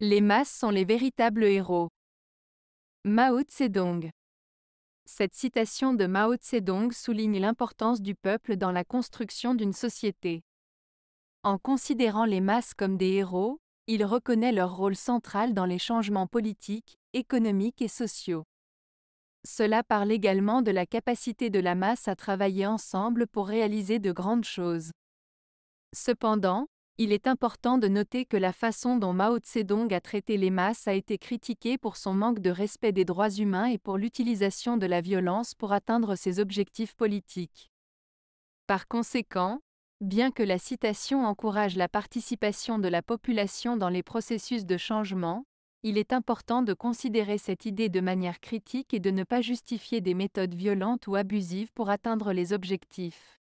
Les masses sont les véritables héros. Mao Tse-dong. Cette citation de Mao Tse-dong souligne l'importance du peuple dans la construction d'une société. En considérant les masses comme des héros, il reconnaît leur rôle central dans les changements politiques, économiques et sociaux. Cela parle également de la capacité de la masse à travailler ensemble pour réaliser de grandes choses. Cependant, il est important de noter que la façon dont Mao Tse-dong a traité les masses a été critiquée pour son manque de respect des droits humains et pour l'utilisation de la violence pour atteindre ses objectifs politiques. Par conséquent, bien que la citation encourage la participation de la population dans les processus de changement, il est important de considérer cette idée de manière critique et de ne pas justifier des méthodes violentes ou abusives pour atteindre les objectifs.